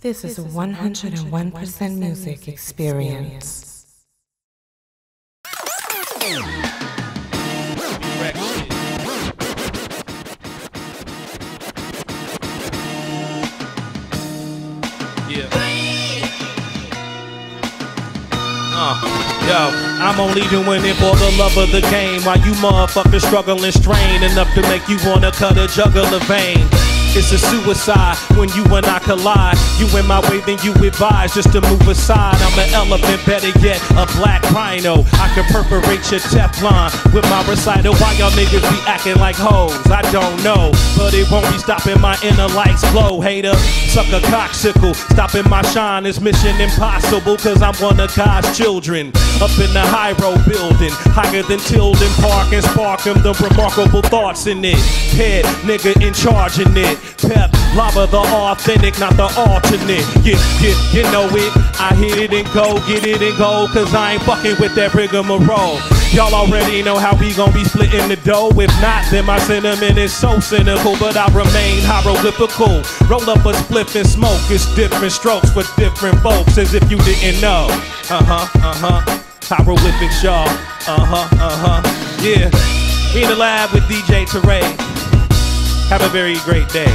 This is a 101% music experience. Yeah. Uh, yo, I'm only doing it for the love of the game. While you motherfuckers struggling, strain enough to make you wanna cut a jugular vein. It's a suicide when you and I collide. You in my way, then you advise just to move aside. I'm an elephant, better yet, a black rhino. I can perforate your Teflon with my recital. Why y'all niggas be acting like hoes? I don't know, but it won't be stopping my inner lights flow. Hater, suck a coxicle. Stopping my shine is mission impossible, cause I'm one of God's children. Up in the high road building, higher than Tilden Park and spark the remarkable thoughts in it. Head nigga in charge in it. Pep, Love the authentic, not the alternate. Yeah, yeah, you know it. I hit it and go, get it and go, cause I ain't fucking with that rigmarole. Y'all already know how we gon' be splitting the dough. If not, then my sentiment is so cynical, but I remain hieroglyphical. Roll up a spliff and smoke. It's different strokes for different folks, as if you didn't know. Uh huh, uh huh. Hieroglyphics, y'all. Uh huh, uh huh. Yeah. We in the lab with DJ Toure. Have a very great day.